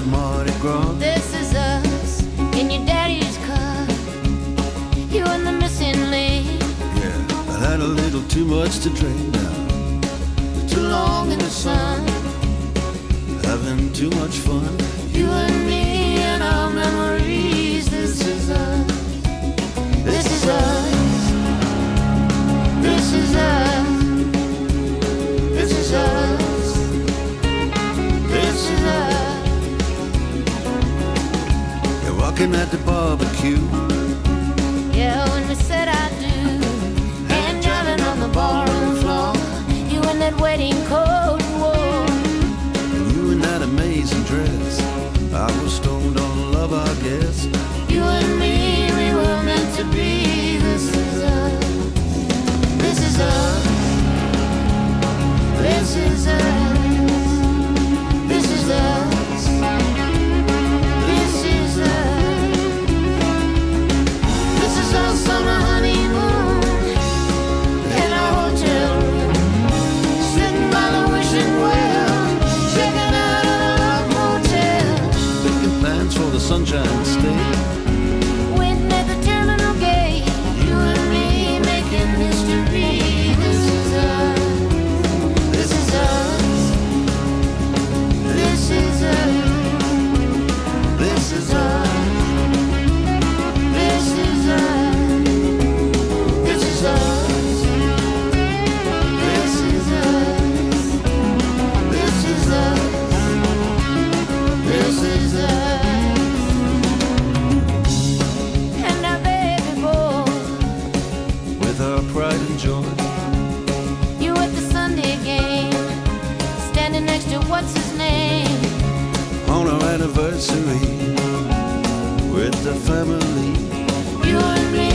The Mardi Gras. This is us in your daddy's car. You and the missing link. Yeah, I had a little too much to drink now. Too long in the sun. Having too much fun. You and You're at the barbecue. Yeah, when we said I do. And driving on the barroom floor. You in that wedding coat you wore. And you in that amazing dress. I was stoned on love, I guess. stay. Our pride and joy. You at the Sunday game, standing next to what's his name? On our anniversary. With the family. You and me and our memories.